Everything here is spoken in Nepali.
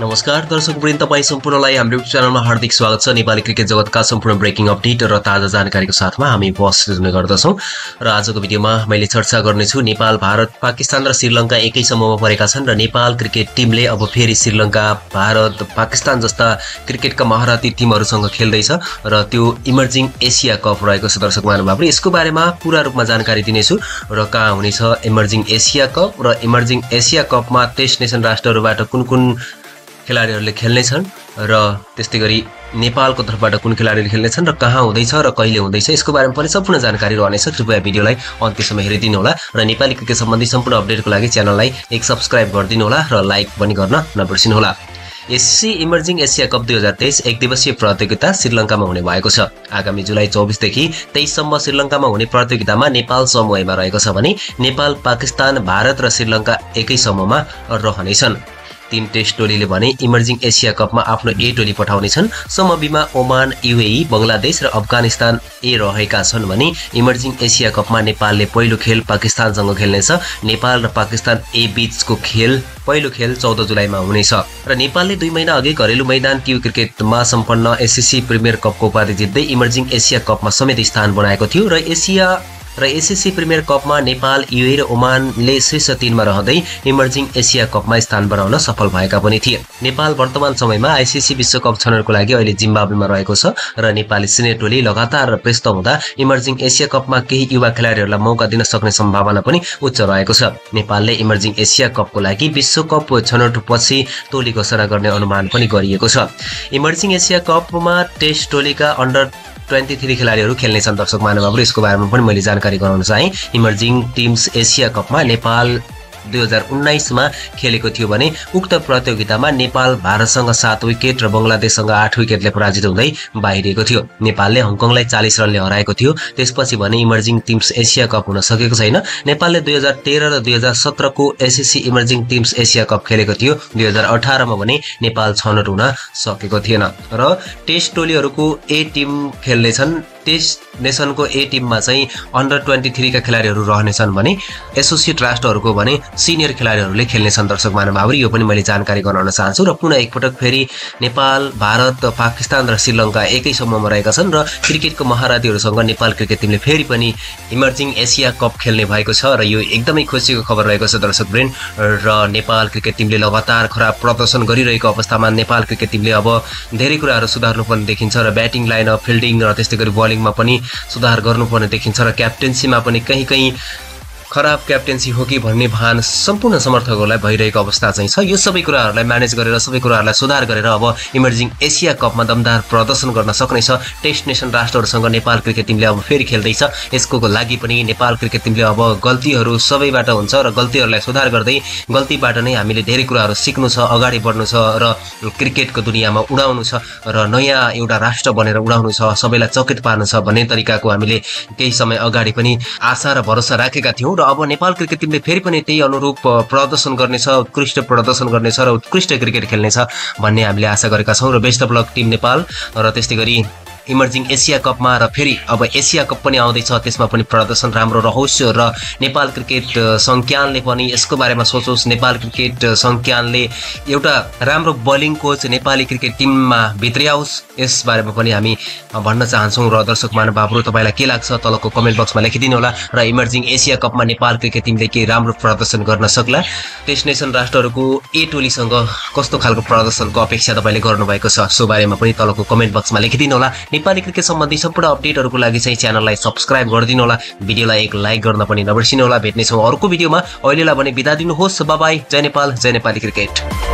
नमस्कार दर्शक वृन्द तपाईँ सम्पूर्णलाई हाम्रो युट्युब च्यानलमा हार्दिक स्वागत छ। नेपाली क्रिकेट जगतका सम्पूर्ण ब्रेकिङ अपडेट र ताजा जानकारीको साथमा हामी बस हुने गर्दछौँ। र आजको भिडियोमा मैले चर्चा गर्नेछु नेपाल भारत पाकिस्तान र श्रीलङ्का एकै समूहमा परेका छन्। र नेपाल क्रिकेट टिमले अब फेरि श्रीलङ्का भारत पाकिस्तान जस्ता क्रिकेटका महारथी टिमहरूसँग खेल्दैछ र त्यो इमर्जिङ एसिया कप रहेको छ दर्शक महानुभावले यसको बारेमा पुरा रूपमा जानकारी दिनेछु र कहाँ हुनेछ इमर्जिङ एसिया कप र इमर्जिङ एसिया कपमा टेस्ट नेसन राष्ट्रहरूबाट कुन कुन खेलाडीहरूले खेल्नेछन् र त्यस्तै गरी नेपालको तर्फबाट कुन खेलाडीहरू खेल्नेछन् र कहाँ हुँदैछ र कहिले हुँदैछ यसको बारेमा पनि सम्पूर्ण जानकारी रहनेछ। कृपया भिडियोलाई अन्त्यसम्म हेरिदिनु होला र नेपाली क्रिकेट सम्बन्धी सम्पूर्ण अपडेटको लागि च्यानललाई एक सब्सक्राइब गरिदिनु होला र लाइक पनि गर्न नबिर्सिनुहोला। एससी इमर्जिङ एसिया कप दुई हजार तेइस एक दिवसीय प्रतियोगिता श्रीलङ्कामा हुने भएको छ। आगामी जुलाई चौबिसदेखि तेइससम्म श्रीलङ्कामा हुने प्रतियोगितामा नेपाल समूहमा रहेको छ भने नेपाल पाकिस्तान भारत र श्रीलङ्का एकै समूहमा रहनेछन्। तीन टेस्ट टोलीले भने इमर्जिङ एसिया कपमा आफ्नो ए टोली पठाउनेछन्। समबीमा ओमान युएई बङ्गलादेश र अफगानिस्तान ए रहेका छन् भने इमर्जिङ एसिया कपमा नेपालले पहिलो खेल पाकिस्तानसँग खेल्नेछ। नेपाल र पाकिस्तान ए बिचको खेल पहिलो खेल चौध जुलाईमा हुनेछ। र नेपालले दुई महिना अघि घरेलु मैदान ट्यु क्रिकेटमा सम्पन्न एसएससी प्रिमियर कपको उपाधि जित्दै इमर्जिङ एसिया कपमा समेत स्थान बनाएको थियो र एसिया र एसएससी प्रिमियर कपमा नेपाल युए र ओमानले शीर्ष तिनमा रहँदै इमर्जिङ एसिया कपमा स्थान बनाउन सफल भएका पनि थिए। नेपाल वर्तमान समयमा आइसिसी विश्वकप छनौटको लागि अहिले जिम्बाब्वेमा रहेको छ र नेपाली सिनियर टोली लगातार व्यस्त हुँदा इमर्जिङ एसिया कपमा केही युवा खेलाडीहरूलाई मौका दिन सक्ने सम्भावना पनि उच्च रहेको छ। नेपालले इमर्जिङ एसिया कपको लागि विश्वकप छनौटपछि टोली घोषणा गर्ने अनुमान पनि गरिएको छ। इमर्जिङ एसिया कपमा टेस्ट टोलीका अन्डर ट्वेन्टी थ्री खेलाडीहरू खेल्नेछन् दर्शक महानुभावहरू यसको बारेमा पनि मैले जानकारी गराउन चाहेँ। इमर्जिङ टिम्स एसिया कपमा नेपाल दुई हजार उन्नाइसमा खेलेको थियो भने उक्त प्रतियोगितामा नेपाल भारतसँग सात विकेट र बङ्गलादेशसँग आठ विकेटले पराजित हुँदै बाहिरिएको थियो। नेपालले हङकङलाई चालिस रनले हराएको थियो। त्यसपछि भने इमर्जिङ टिम्स एसिया कप हुन सकेको छैन। नेपालले दुई हजार तेह्र र दुई हजार सत्रको ACC emerging teams Asia cup खेलेको थियो। दुई हजार अठारमा भने नेपाल छनौट हुन सकेको थिएन। र टेस्ट टोलीहरूको ए टिम खेल्नेछन् टेस्ट नेसनको ए टिममा चाहिँ अन्डर ट्वेन्टी थ्रीका खेलाडीहरू रहनेछन् भने एसोसिएट राष्ट्रहरूको भने सिनियर खेलाडीहरूले खेल्नेछन्। दर्शक महानुभावहरू यो पनि मैले जानकारी गराउन चाहन्छु र पुनः एकपटक फेरि नेपाल भारत पाकिस्तान र श्रीलङ्का एकै समूहमा रहेका छन् र क्रिकेटको महारथीहरूसँग नेपाल क्रिकेट टिमले फेरि पनि इमर्जिङ एसिया कप खेल्ने भएको छ र यो एकदमै खुसीको खबर रहेको छ दर्शक ब्रेन र नेपाल क्रिकेट टिमले लगातार खराब प्रदर्शन गरिरहेको अवस्थामा नेपाल क्रिकेट टिमले अब धेरै कुराहरू सुधार्नु पनि देखिन्छ र ब्याटिङ लाइनअप फिल्डिङ र त्यस्तै गरी बलिङ बलिङमा पनि सुधार गर्नुपर्ने देखिन्छ र क्याप्टेन्सीमा पनि कहीँ कहीँ खराब क्याप्टेन्सी हो कि भन्ने भान सम्पूर्ण समर्थकहरूलाई भइरहेको अवस्था चाहिँ छ। यो सबै कुराहरूलाई म्यानेज गरेर सबै कुराहरूलाई सुधार गरेर अब इमर्जिङ एसिया कपमा दमदार प्रदर्शन गर्न सक्नेछ। टेस्ट नेसन राष्ट्रहरूसँग नेपाल क्रिकेट टिमले अब फेरि खेल्दैछ। यसको लागि पनि नेपाल क्रिकेट टिमले अब गल्तीहरू सबैबाट हुन्छ र गल्तीहरूलाई सुधार गर्दै गल्तीबाट नै हामीले धेरै कुराहरू सिक्नु छ अगाडि बढ्नु छ र क्रिकेटको दुनियाँमा उडाउनु छ र नयाँ एउटा राष्ट्र बनेर उडाउनु छ सबैलाई चकित पार्नु छ भन्ने तरिकाको हामीले केही समय अगाडि पनि आशा र भरोसा राखेका थियौँ। र अब नेपाल क्रिकेट टिमले फेरि पनि त्यही अनुरूप प्रदर्शन गर्नेछ उत्कृष्ट प्रदर्शन गर्नेछ र उत्कृष्ट क्रिकेट खेल्नेछ भन्ने हामीले आशा गरेका छौँ र best of luck team Nepal र त्यस्तै गरी इमर्जिङ एसिया कपमा र फेरि अब एसिया कप पनि आउँदैछ त्यसमा पनि प्रदर्शन राम्रो रहोस् र नेपाल क्रिकेट सङ्ख्यानले पनि यसको बारेमा सोचोस्। नेपाल क्रिकेट सङ्ख्यानले एउटा राम्रो बलिङ कोच नेपाली क्रिकेट टिममा भित्रियाओस्। यसबारेमा पनि हामी भन्न चाहन्छौँ र दर्शक महानुभावहरू तपाईँलाई के लाग्छ? तलको कमेन्ट बक्समा लेखिदिनु होला र इमर्जिङ एसिया कपमा नेपाल क्रिकेट टिमले के राम्रो प्रदर्शन गर्न सक्ला? टेस्ट नेसन राष्ट्रहरूको ए टोलीसँग कस्तो खालको प्रदर्शनको अपेक्षा तपाईँले गर्नुभएको छ? सो बारेमा पनि तलको कमेन्ट बक्समा लेखिदिनु होला। नेपाली क्रिकेट सम्बन्धी सम्पूर्ण अपडेटहरूको लागि चाहिँ च्यानललाई सब्सक्राइब गरिदिनु होला भिडियोलाई एक लाइक गर्न पनि नबिर्सिनु होला भेट्नेछौँ अर्को भिडियोमा। अहिलेलाई भने बिदा दिनुहोस्। Bye bye. जय नेपाल। जय नेपाली क्रिकेट।